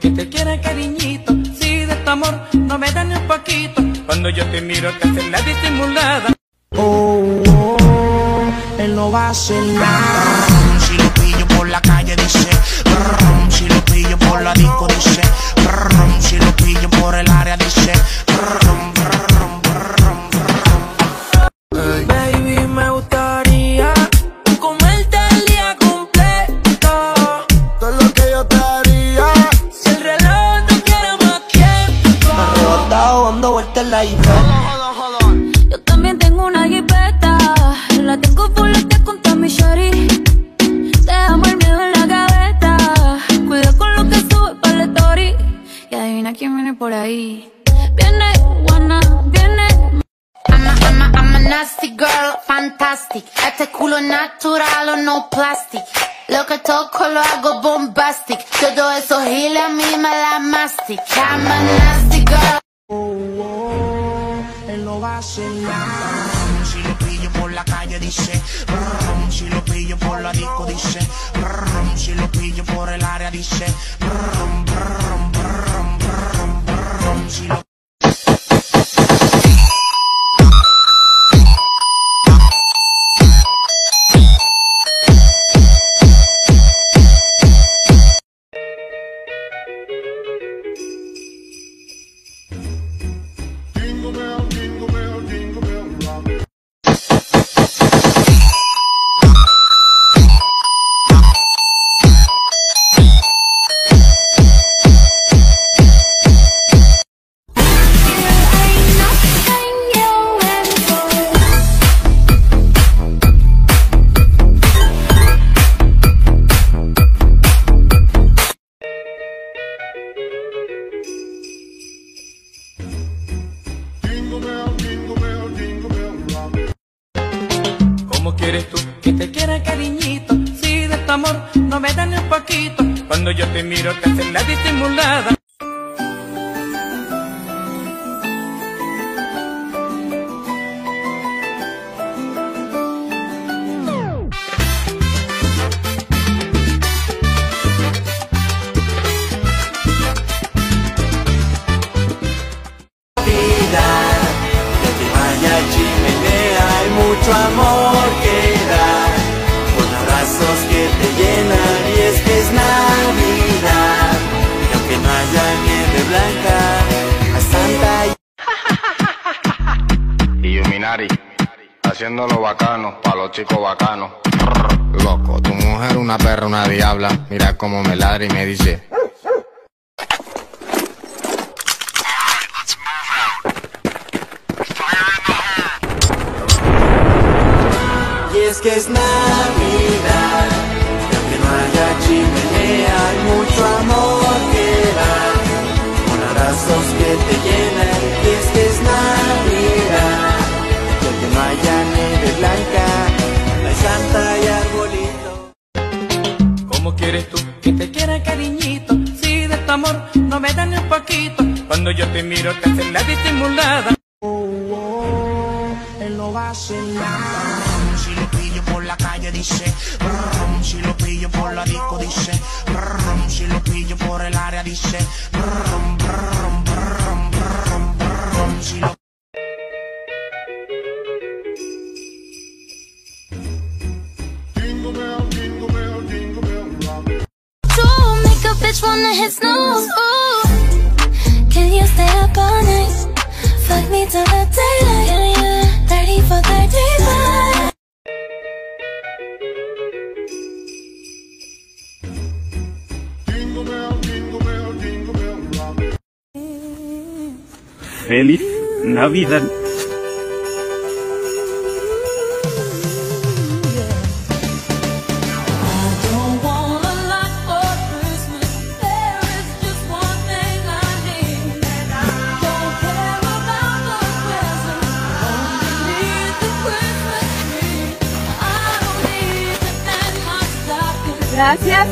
¿Cómo quieres tú que te quiera cariñito? Si de tu amor no me da ni un poquito. Cuando yo te miro te haces la disimulada. Oh, oh, él no va a hacer nada. Si lo pillo por la calle dice, si lo pillo por la disco dice, adivina quién viene por ahí. Viene Juana, viene I'm a, I'm a, I'm a nasty girl, fantastic. Este culo es natural o no plastic. Lo que toco lo hago bombastic. Todo eso giles a mí me da mastic. I'm a nasty girl. Oh, oh, él no va a hacer nada. Si lo pillo por la calle dice, brum, si lo pillo por la disco dice, brum, si lo pillo por el área dice, brum, te miro te haces la disimulada. Illuminati, haciéndolo bacano, pa' los chicos bacanos. Loco, tu mujer una perra, una diabla. Mira cómo me ladra y me dice. Y es que es Navidad ¿Cómo quieres tú que te quiera cariñito? Si de tu amor no me da ni un poquito. Cuando yo te miro te haces la disimulada. Oh, oh, él no va a hacer nada. Si lo pillo por la calle dice, brum, si lo pillo por la disco dice, brum, si lo pillo por el área dice, brum, si lo bitch wanna hit snooze. Can you stay up all night? Fuck me till the daylight. Yeah, yeah. Thirty for thirty-five. Feliz Navidad. Gracias.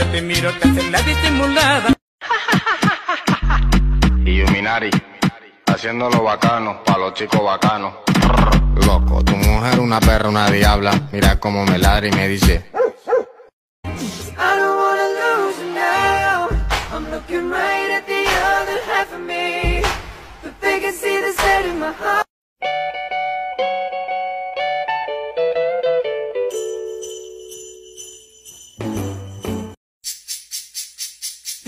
yo te miro, te haces la disimulada. Illuminari, haciéndolo bacano, pa' los chicos bacanos. Loco, tu mujer una perra, una diabla, mira cómo me ladra y me dice... Right at the other half of me, but they can see the state in my heart.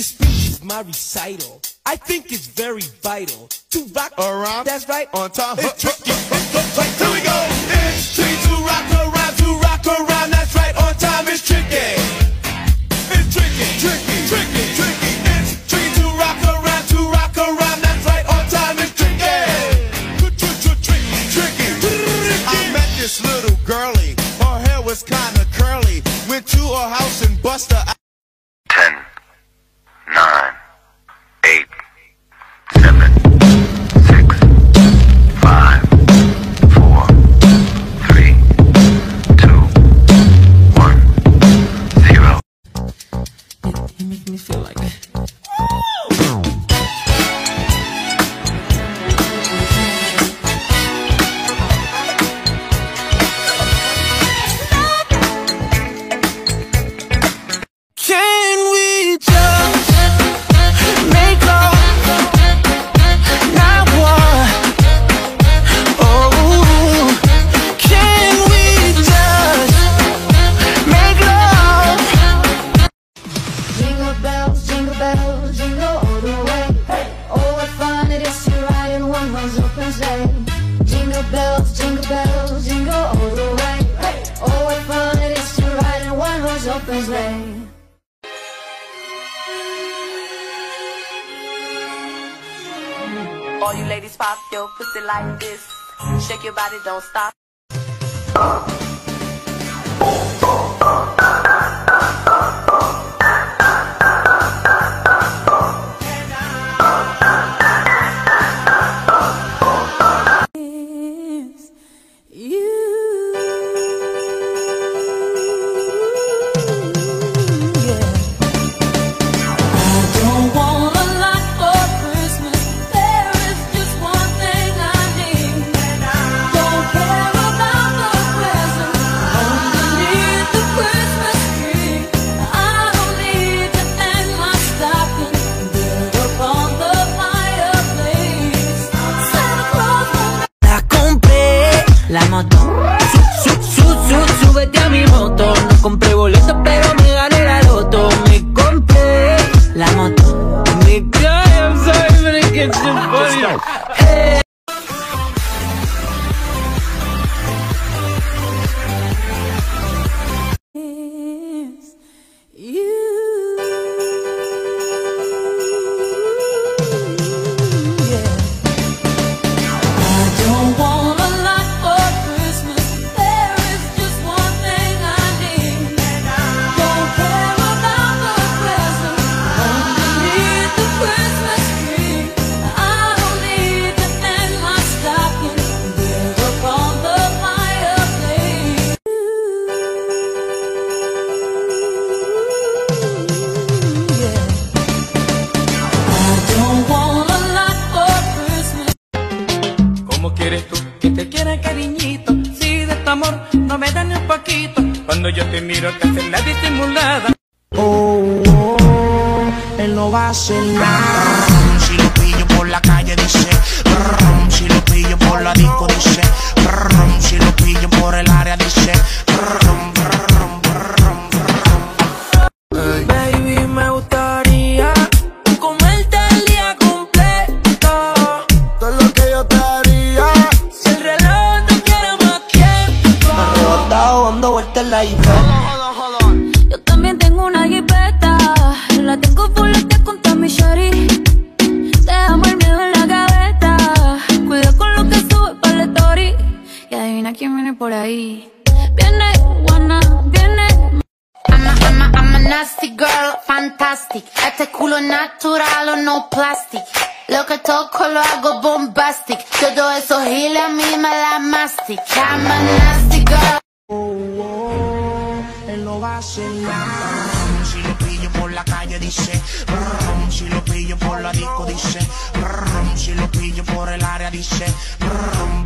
This speech is my recital. I think it's very vital to rock around. That's right. On top. It's tricky. It's right. Here we go. It's All you ladies pop your pussy like this. Shake your body, don't stop. de cariñito, si de tu amor no me dan ni un poquito. Cuando yo te miro te hacen la disimulada. Oh, oh, él no va a hacer nada. Si lo pillo por la calle dice, si lo pillo por la disco dice. por ahí. Viene guana, viene. I'm a, I'm a, I'm a nasty girl, fantastic. Este culo natural o no plastic. Lo que toco lo hago bombastic. Todo eso gila a mí me la mastic. I'm a nasty girl. Oh, oh, él lo va a cenar. Si lo pillo por la calle dice, brum, si lo pillo por la disco dice, brum, si lo pillo por el área dice, brum,